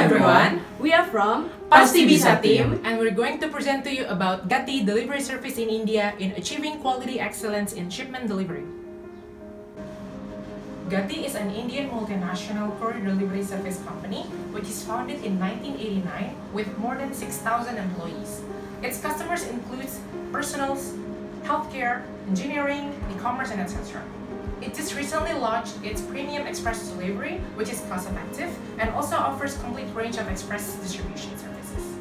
everyone, we are from Pasti Bisa team and we're going to present to you about Gati Delivery Service in India in achieving quality excellence in shipment delivery. Gati is an Indian multinational courier delivery service company which is founded in 1989 with more than 6,000 employees. Its customers includes personals, healthcare, engineering, e-commerce and etc. It just recently launched its Premium Express Delivery, which is cost-effective and also offers complete range of express distribution services.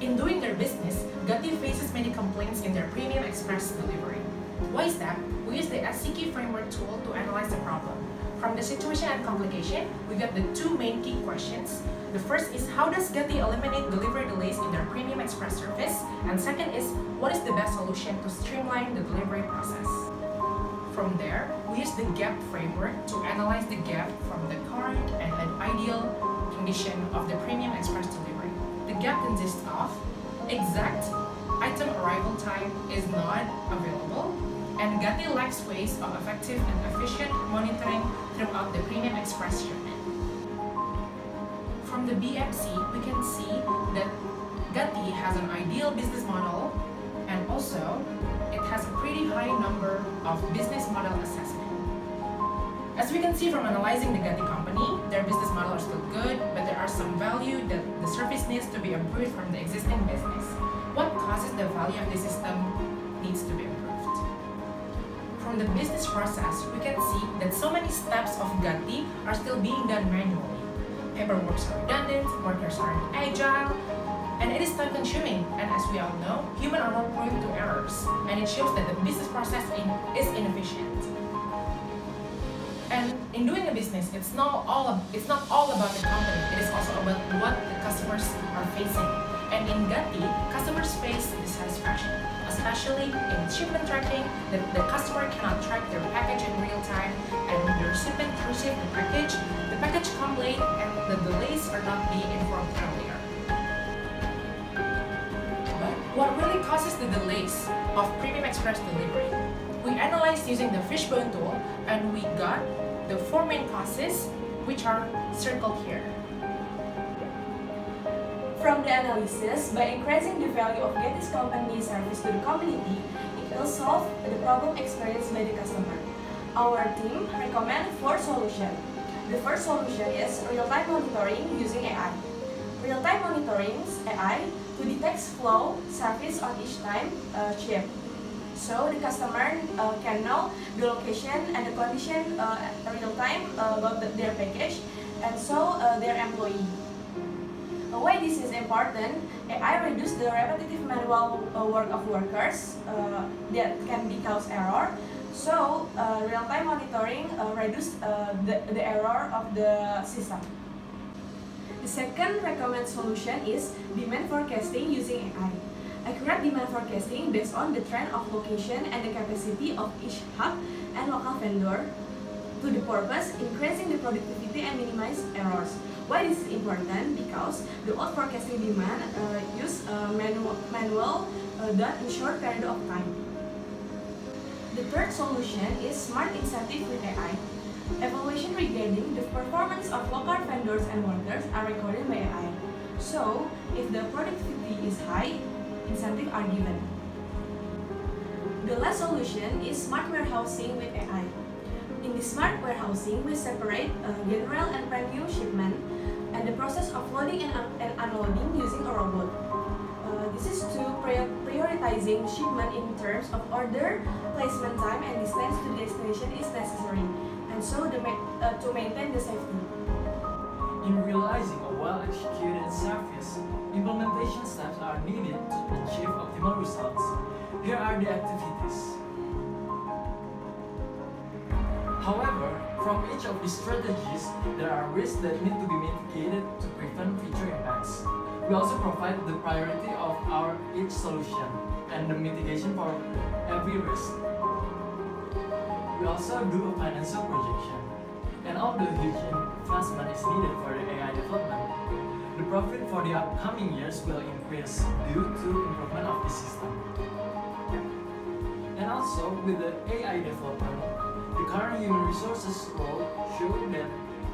In doing their business, Gati faces many complaints in their Premium Express Delivery. Why is that? We use the SCQ framework tool to analyze the problem. From the situation and complication, we got the two main key questions. The first is how does Gati eliminate delivery delays in their Premium Express service? And second is what is the best solution to streamline the delivery process? From there, we use the gap framework to analyze the gap from the current and an ideal condition of the premium express delivery. The gap consists of exact item arrival time is not available and Gati lacks ways of effective and efficient monitoring throughout the premium express shipment. From the BMC, we can see that Gati has an ideal business model and also it has a pretty high of business model assessment. As we can see from analyzing the Gati company, their business model are still good, but there are some value that the service needs to be improved from the existing business. What causes the value of the system needs to be improved? From the business process, we can see that so many steps of Gati are still being done manually. Paperwork are redundant, workers aren't agile, and it is time consuming. And as we all know, humans are not prone to errors, and it shows that the business process in, is inefficient. And in doing a business, it's not all it's not all about the company. It is also about what the customers are facing. And in Gati, customers face dissatisfaction, especially in shipment tracking. The, the customer cannot track their package in real time, and when the recipient receives the package. The package comes late, and the delays are not being informed earlier. Causes the delays of Premium Express delivery? We analyzed using the fishbone tool and we got the four main causes which are circled here. From the analysis, by increasing the value of Gati's company service to the community, it will solve the problem experienced by the customer. Our team recommend four solutions. The first solution is real-time monitoring using AI. Monitoring AI to detect flow service on each time uh, chip. So the customer uh, can know the location and the condition uh, real time uh, about the, their package and so uh, their employee. Uh, why this is important, AI reduce the repetitive manual uh, work of workers that can be cause error. So real-time monitoring reduce the, the error of the system. The second recommended solution is demand forecasting using AI. Accurate demand forecasting based on the trend of location and the capacity of each hub and local vendor to the purpose increasing the productivity and minimize errors. Why this is important? Because the old forecasting demand uh, use uh, manual, manual uh, done in short period of time. The third solution is smart incentive with AI. Evaluation regarding the performance of local vendors and workers are recorded by AI. So, if the productivity is high, incentives are given. The last solution is smart warehousing with AI. In the smart warehousing, we separate uh, general and premium shipment and the process of loading and, un and unloading using a robot. Uh, this is to prioritizing shipment in terms of order, placement time, and distance to the destination so ma uh, to maintain the safety. In realizing a well-executed service, implementation steps are needed to achieve optimal results. Here are the activities. However, from each of these strategies, there are risks that need to be mitigated to prevent future impacts. We also provide the priority of our each solution and the mitigation for every risk. We also do a financial projection. And all although huge investment is needed for the AI development, the profit for the upcoming years will increase due to improvement of the system. And also, with the AI development, the current human resources role show that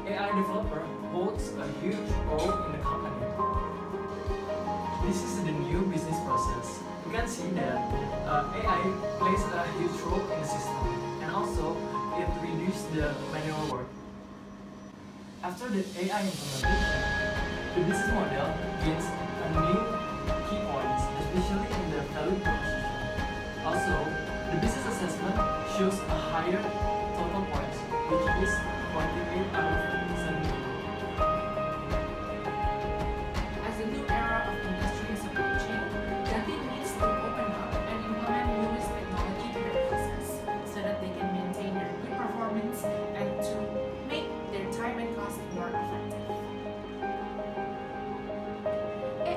AI developer holds a huge role in the company. This is the new business process. You can see that uh, AI plays a huge role in the system the manual work. After the AI implementation, the business model gains a new key points, especially in the value proposition. Also, the business assessment shows a higher total points, which is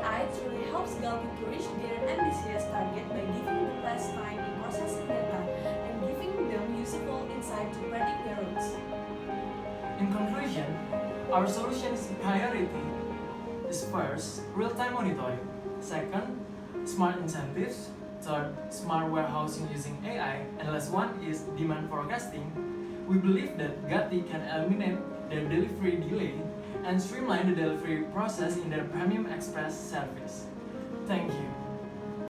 AI truly helps Gati to reach their ambitious target by giving them less time in processing data and giving them useful insight to predict their routes. In conclusion, our solution's priority is first, real-time monitoring. Second, smart incentives. Third, smart warehousing using AI. And last one is demand forecasting. We believe that Gati can eliminate the delivery delay and streamline the delivery process in their Premium Express service. Thank you.